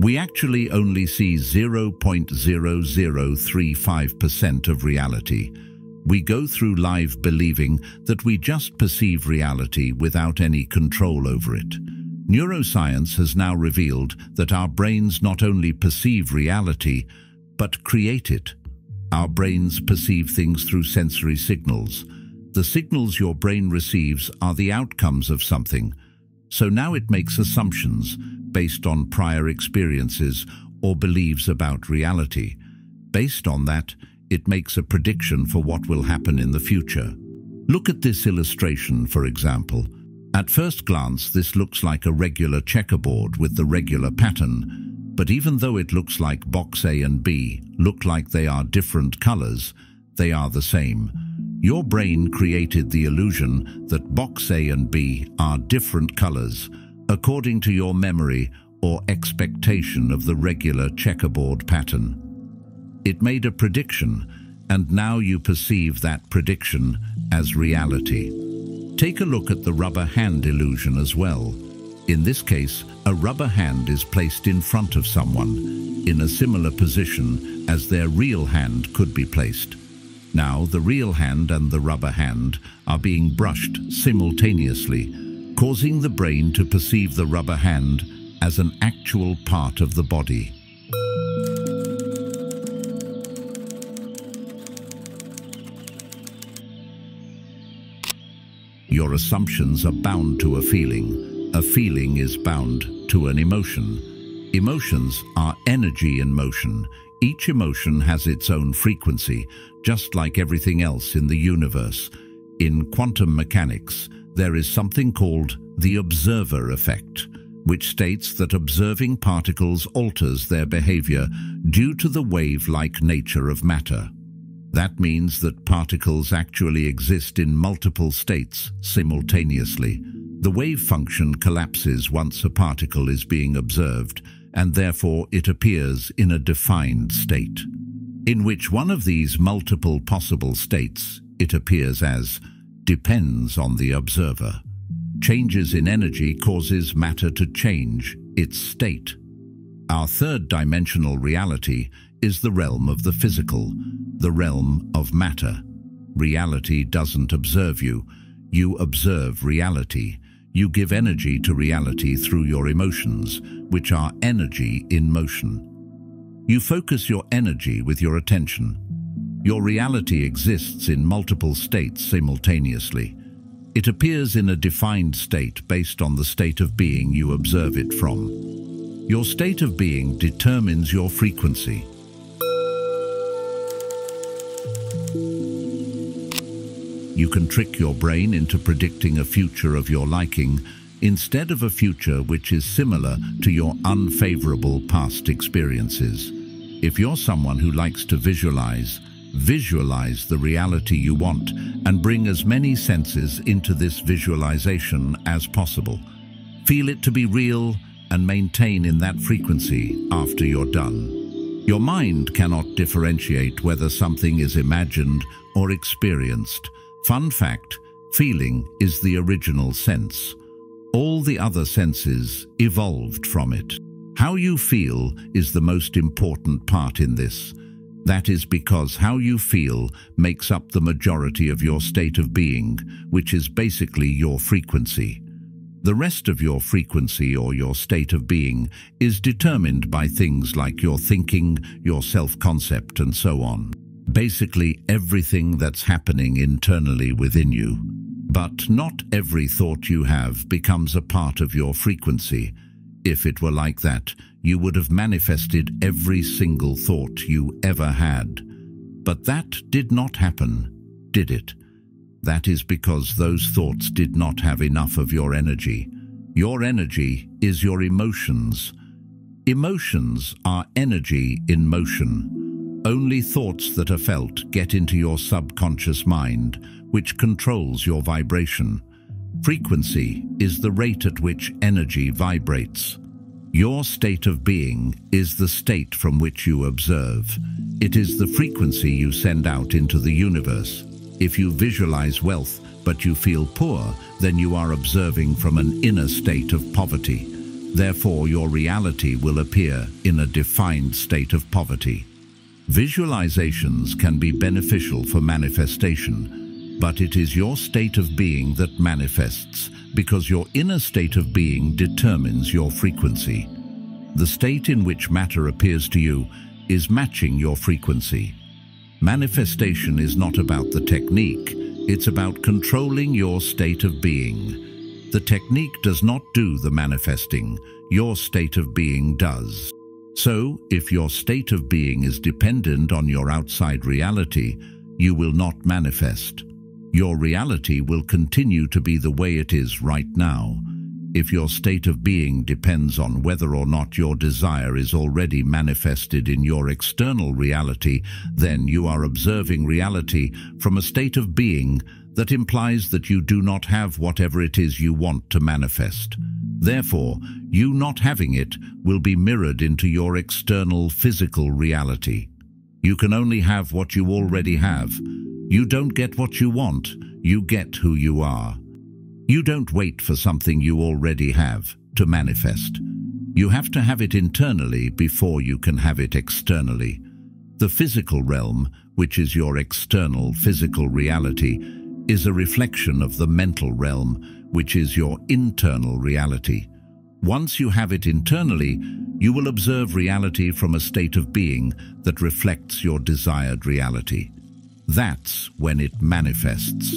We actually only see 0.0035% of reality. We go through life believing that we just perceive reality without any control over it. Neuroscience has now revealed that our brains not only perceive reality, but create it. Our brains perceive things through sensory signals. The signals your brain receives are the outcomes of something, so now it makes assumptions based on prior experiences or beliefs about reality. Based on that, it makes a prediction for what will happen in the future. Look at this illustration, for example. At first glance, this looks like a regular checkerboard with the regular pattern, but even though it looks like box A and B look like they are different colors, they are the same. Your brain created the illusion that box A and B are different colors according to your memory or expectation of the regular checkerboard pattern. It made a prediction, and now you perceive that prediction as reality. Take a look at the rubber hand illusion as well. In this case, a rubber hand is placed in front of someone, in a similar position as their real hand could be placed. Now, the real hand and the rubber hand are being brushed simultaneously, causing the brain to perceive the rubber hand as an actual part of the body. Your assumptions are bound to a feeling. A feeling is bound to an emotion. Emotions are energy in motion, each emotion has its own frequency, just like everything else in the universe. In quantum mechanics, there is something called the observer effect, which states that observing particles alters their behavior due to the wave-like nature of matter. That means that particles actually exist in multiple states simultaneously. The wave function collapses once a particle is being observed, and therefore it appears in a defined state, in which one of these multiple possible states it appears as depends on the observer. Changes in energy causes matter to change its state. Our third dimensional reality is the realm of the physical, the realm of matter. Reality doesn't observe you, you observe reality. You give energy to reality through your emotions, which are energy in motion. You focus your energy with your attention. Your reality exists in multiple states simultaneously. It appears in a defined state based on the state of being you observe it from. Your state of being determines your frequency. You can trick your brain into predicting a future of your liking instead of a future which is similar to your unfavorable past experiences. If you're someone who likes to visualize, visualize the reality you want and bring as many senses into this visualization as possible. Feel it to be real and maintain in that frequency after you're done. Your mind cannot differentiate whether something is imagined or experienced. Fun fact, feeling is the original sense. All the other senses evolved from it. How you feel is the most important part in this. That is because how you feel makes up the majority of your state of being, which is basically your frequency. The rest of your frequency or your state of being is determined by things like your thinking, your self-concept and so on basically everything that's happening internally within you. But not every thought you have becomes a part of your frequency. If it were like that, you would have manifested every single thought you ever had. But that did not happen, did it? That is because those thoughts did not have enough of your energy. Your energy is your emotions. Emotions are energy in motion. Only thoughts that are felt get into your subconscious mind, which controls your vibration. Frequency is the rate at which energy vibrates. Your state of being is the state from which you observe. It is the frequency you send out into the universe. If you visualize wealth, but you feel poor, then you are observing from an inner state of poverty. Therefore, your reality will appear in a defined state of poverty. Visualizations can be beneficial for manifestation, but it is your state of being that manifests because your inner state of being determines your frequency. The state in which matter appears to you is matching your frequency. Manifestation is not about the technique, it's about controlling your state of being. The technique does not do the manifesting, your state of being does. So, if your state of being is dependent on your outside reality, you will not manifest. Your reality will continue to be the way it is right now. If your state of being depends on whether or not your desire is already manifested in your external reality, then you are observing reality from a state of being that implies that you do not have whatever it is you want to manifest. Therefore, you not having it will be mirrored into your external physical reality. You can only have what you already have. You don't get what you want, you get who you are. You don't wait for something you already have to manifest. You have to have it internally before you can have it externally. The physical realm, which is your external physical reality, is a reflection of the mental realm, which is your internal reality. Once you have it internally, you will observe reality from a state of being that reflects your desired reality. That's when it manifests.